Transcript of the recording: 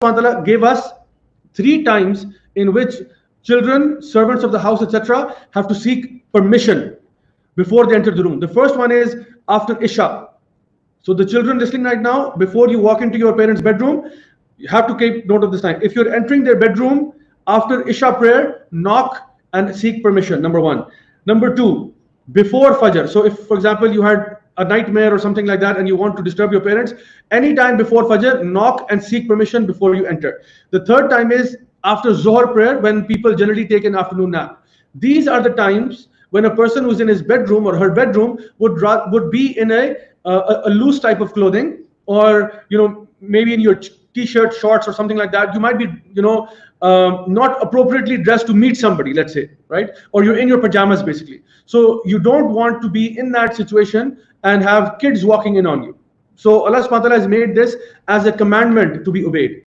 subhanahu gave us three times in which children, servants of the house, etc., have to seek permission before they enter the room. The first one is after Isha. So the children listening right now, before you walk into your parents' bedroom, you have to keep note of this time. If you're entering their bedroom after Isha prayer, knock and seek permission. Number one. Number two, before Fajr. So if, for example, you had a nightmare or something like that and you want to disturb your parents, anytime before Fajr, knock and seek permission before you enter. The third time is after Zohar prayer when people generally take an afternoon nap. These are the times when a person who's in his bedroom or her bedroom would would be in a, a, a loose type of clothing or you know maybe in your t-shirt shorts or something like that you might be you know um, not appropriately dressed to meet somebody let's say right? Or you're in your pajamas basically. So you don't want to be in that situation and have kids walking in on you. So allah subhanahu wa ta'ala has made this as a commandment to be obeyed